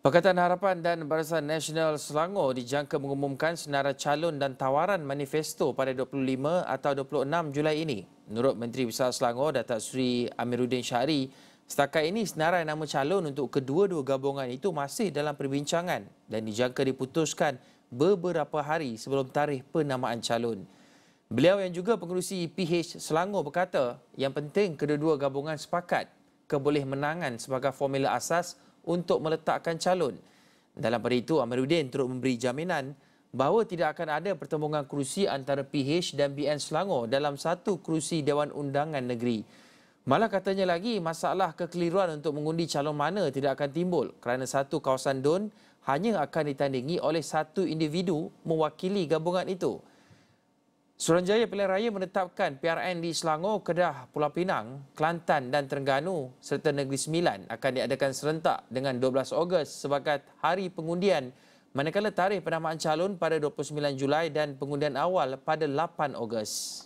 Pakatan Harapan dan Barisan Nasional Selangor dijangka mengumumkan senarai calon dan tawaran manifesto pada 25 atau 26 Julai ini. Menurut Menteri Besar Selangor, Datuk Seri Amiruddin Syahri, setakat ini senarai nama calon untuk kedua-dua gabungan itu masih dalam perbincangan dan dijangka diputuskan beberapa hari sebelum tarikh penamaan calon. Beliau yang juga pengurusi PH Selangor berkata, yang penting kedua-dua gabungan sepakat keboleh menangan sebagai formula asas untuk meletakkan calon. Dalam pada itu, Amiruddin turut memberi jaminan bahawa tidak akan ada pertembungan kerusi antara PH dan BN Selangor dalam satu kerusi Dewan Undangan Negeri. Malah katanya lagi, masalah kekeliruan untuk mengundi calon mana tidak akan timbul kerana satu kawasan DUN hanya akan ditandingi oleh satu individu mewakili gabungan itu. Suruhanjaya Pilihan Raya menetapkan PRN di Selangor, Kedah, Pulau Pinang, Kelantan dan Terengganu serta Negeri Sembilan akan diadakan serentak dengan 12 Ogos sebagai hari pengundian manakala tarikh penamaan calon pada 29 Julai dan pengundian awal pada 8 Ogos.